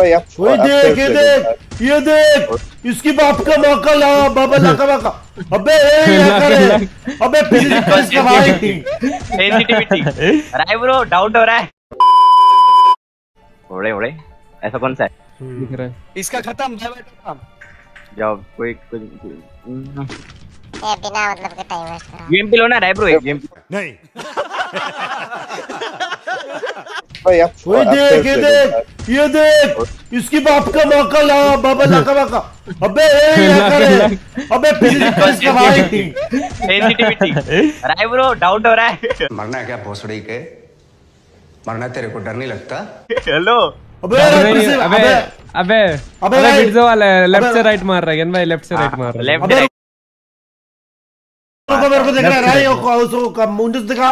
ओए देख ये देख ये देख इसकी बाप का मौका ला बाबा ला का मौका। अबे ए ये करे अबे फ़िज़िकल इसका भाई सेंसिटिविटी राय ब्रो डाउट हो रहा है। ओड़े ओड़े ऐसा कौन सा है? दिख रहा है। इसका खत्म बाय खत्म जाओ कोई कोई ये बिना मतलब के टाइम वेस्ट गेम पे लो ना राय ब्रो एक गेम भाई आप ओए देख ये देख ये देख इसकी बाप का मौका ला बाबा ला का मौका। अबे ए ये करे अबे फ़िज़िकल इसका भाई सेंसिटिविटी राय ब्रो डाउट हो रहा है। मरना है क्या भोसड़ी के? मरना तेरे को डर नहीं लगता? हेलो अबे अबे अबे अबे। अबे अबे वाला है लेफ़्ट से राइट मार रहा है गेन भाई लेफ़्ट से राइट मार रहा है। लेफ़्ट मेरे को दिख रहा है राय को उसको मुंडस दिखा।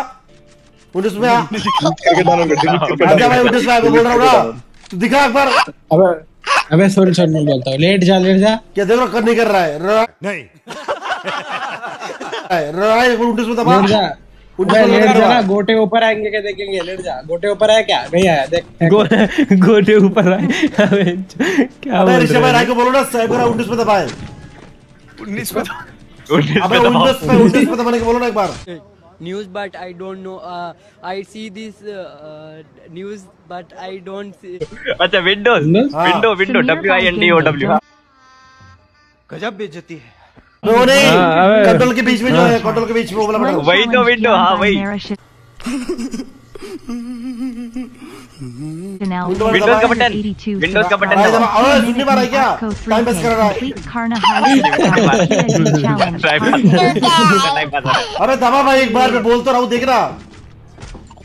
मुंडस में आ करके डाउनलोड कर डिलीट करके आजा भाई मुंडस में बोल रहा हूँ तू दिखा एक बार। अबे अबे सुन सुन मैं बोलता हूँ। लेट जा लेट जा। क्या देख रहा नहीं कर रहा है? नहीं। में दबा। लेट जा। गोटे ऊपर आएँगे क्या देखेंगे? लेट जा। गोटे ऊपर आया क्या? नहीं आया देख गो गोटे ऊपर आए। क्या बोल ऋषभ रहे भाई राय को बोलो ना साहब करा उन्नीस में दबाए। उन्नीस में अबे उन्नीस में उन्नीस में दबाने को बोलो ना एक बार। News but i don't know uh, i see this uh, uh, news but i don't see अच्छा Windows window window W I N D O W गजब बेइज्जती है। वो नहीं हाँ, कंट्रोल के बीच में जो है कंट्रोल के बीच में वाला वही तो विंडो हाँ वही। विंडोज़ का। बटन विंडोज़ का बटन दबा सुनने में आ रहा है क्या टाइम पास कर रहा है टाइम पास टाइम रहा है। अबे दबा भाई एक बार मैं बोल तो रहा हूँ देख रहा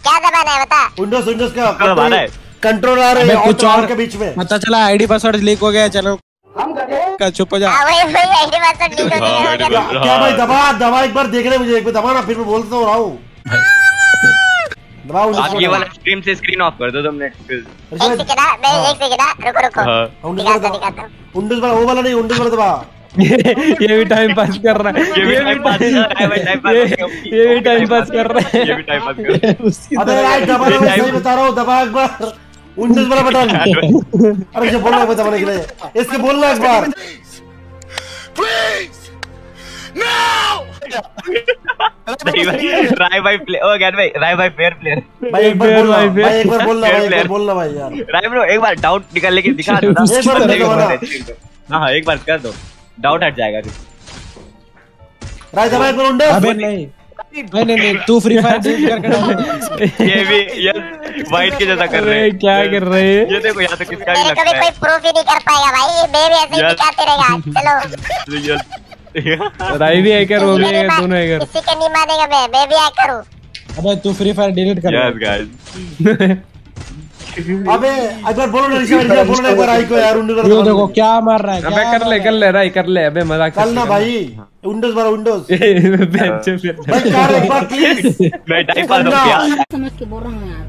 क्या दबाना है बता। विंडोज़ विंडोज़ का दबाना है? कंट्रोल आ रहे कुछ और के बीच में। पता चला आईडी पासवर्ड लीक हो गया चलो। का चुप हो। जा। हाँ वही वही आईडी पासवर्ड लीक हो गया। क्या भाई दबा दबा एक बार देख रहे मुझे एक बार दबा ना फिर मैं बोलता तो रहा हूँ। दबा आप ये वाला स्ट्रीम से स्क्रीन ऑफ़ कर दो तुमने एक सेकंड ना मैं एक सेकंड ना रुको रुको। हाँ। दिखाता दिखाता हूँ। विंडोज़ वाला वो वाला नहीं विंडोज़ वाला दबा ये भी टाइम पास कर रहा है। ये भी time pass कर रहा है ये- रहा है। ये भी टाइम पास कर रहा ये है भी टाइम पास कर रहा है। उसकी अबे यार दबा ना मैं सही बता रहा हूँ दबा एक बार। विंडोज़ वाला बटन। अरे जो बोलना है दबाने के लिए। इसके बोलना एक बार। भाई राय भाई प्ले ओ ज्ञान भाई राय भाई फेयर प्लेयर भाई एक बार बोलना भाई. भाई एक बार बोलना भाई एक बार बोलना भाई यार। राय ब्रो एक बार डाउट निकाल के दिखा दो ना एक बार बार हाँ हाँ एक बार कर दो। डाउट हट जाएगा फिर राय दबा एक बार विंडोज़ अबे नहीं। नहीं नहीं तू फ्री फायर डिलीट करके डाल ये भी ये वाइट के जैसा कर रहे हैं। क्या कर रहे हैं? ये देखो यहाँ तो किसका भी तेरे को भी लगता कोई प्रूफ ही नहीं कर पाएगा भाई। ये मैं भी ऐसे ही यार। दिखाते रहेगा चलो। है राई भी हैकर वो भी हैकर दोनों हैकर किसी के नहीं मानेगा मैं मैं भी हैकर हूँ। अबे तू फ्री फायर डिलीट कर Yes, guys. अबे एक बार बोलो ना ऋषभ भाई बोलो ना एक बार आई को यार विंडोज़ यो देखो क्या मार रहा है अबे कर ले कर ले राई कर ले अबे मज़ाक कल ना भाई विंडोज़ वाला विंडोज़ बेंच पे। भाई कार एक बार प्लीज़ मैं पास हो गया समझ के बोल रहा हूँ यार।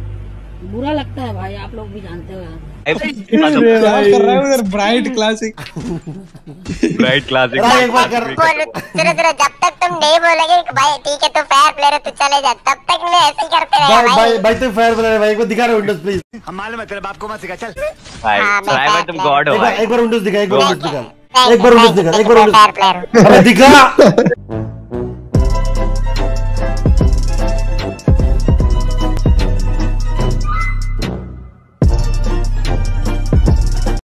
बुरा लगता है भाई आप लोग भी जानते हो यार। है? क्या कर रहा है। उधर ब्राइट क्लासिक राइट क्लासिक राय एक बार कर। बोल सुनो सुनो जब तक तुम नहीं बोलोगे कि भाई ठीक है तू फेयर प्लेयर है तू चले जा। तब तक मैं ऐसे ही करते भाई रहेगा भाई। भाई भाई तुम फायर बना रहे भाई एक बार दिखा रहे विंडोज़ प्लीज़ हम मालूम है तेरे बाप को मत सिखा चल। भाई हाँ, मैं राय भाई तुम गॉड हो एक बार भाई। एक बार विंडोज़ दिखा एक बार विंडोज़ दिखा। एक बार विंडोज़ दिखा एक बार हूँ। विंडोज़ अबे दिखा।